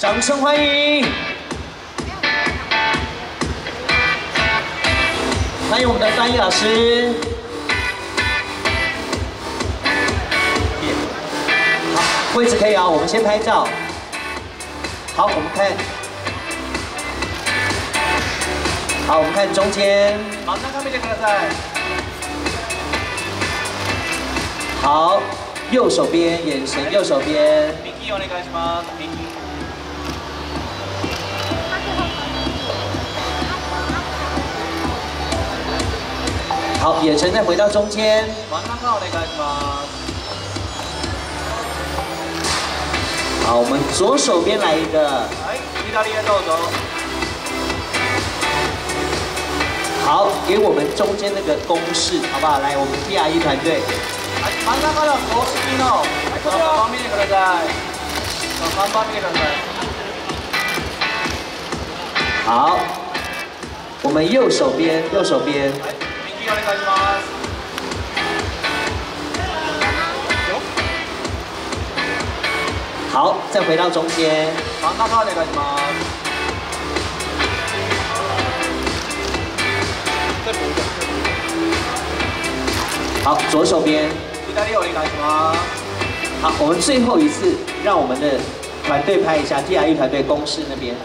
掌声欢迎！欢迎我们的翻译老师。好，位置可以啊，我们先拍照。好，我们看。好，我们看中间。真ん中見てください。好，右手边眼神，右手边。 好，眼神再回到中间。真ん中お願いします。好，我们左手边来一个。はい、左へどうぞ。好，给我们中间那个公式，好不好？来，我们 T R E 团队。はい、真ん中の公式の看板見てください。看板見てください。好，我们右手边，右手边。 はい、右お願いします。好，再回到中间。真ん中お願いします。好，左手边。左お願いします。好，我们最后一次让我们的团队拍一下 T R E 团队公式那边。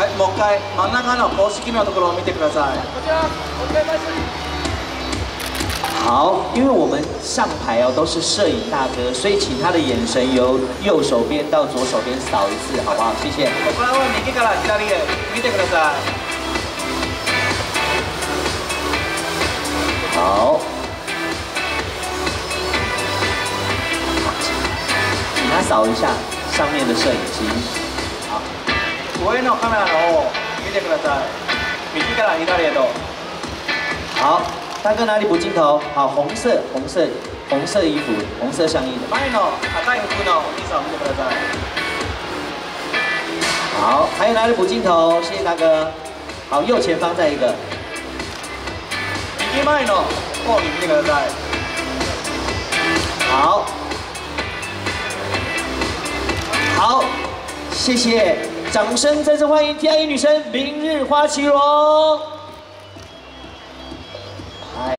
はい、もう一回真ん中の公式のところを見てください。こちら、お願いします。好，因为我们上排哦都是摄影大哥，所以请他的眼神由右手边到左手边扫一次，好不好？谢谢。ここからは右から左へ見てください。好。请他扫一下上面的摄影机。 好。上のカメラの方を見てください。右から左へと。好。大哥哪里补镜头？好，红色，红色，红色衣服，红色上衣的。前の赤い服のお兄さんを見てください。好，还有哪里补镜头？谢谢大哥。好，右前方再一个。右前の方に見てください。好，好，谢谢， 掌声再次欢迎 T I E 女生明日花绮罗。